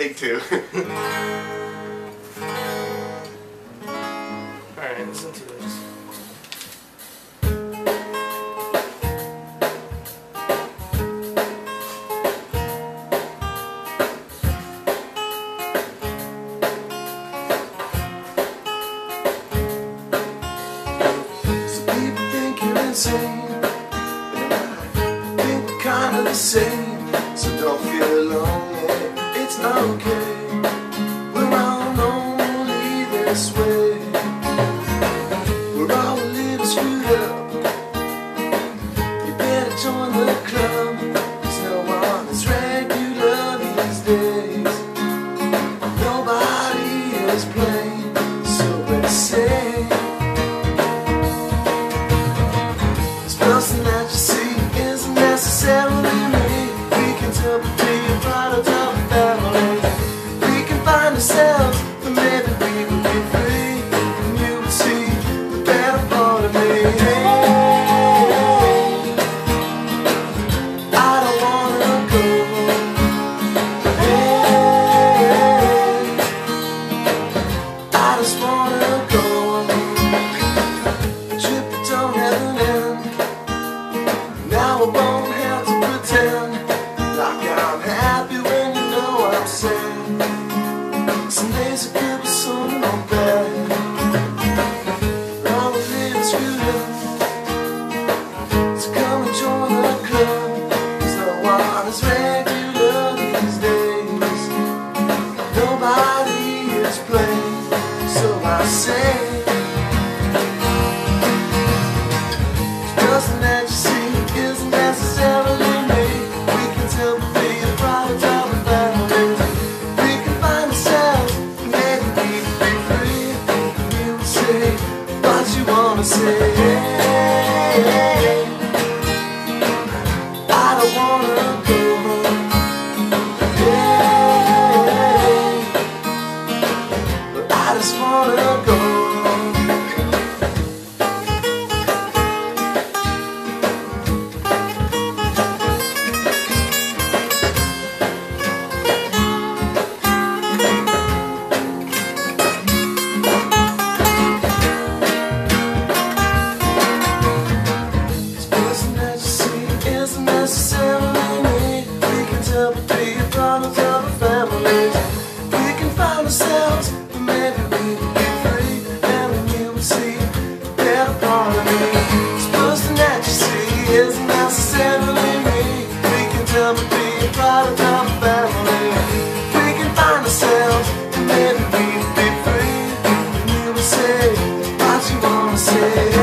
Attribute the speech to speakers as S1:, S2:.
S1: Take two.
S2: Alright, listen to this.
S3: So people think you're insane. Think kind of the same. I. what you wanna say. We can find ourselves and maybe be free. You will wanna say.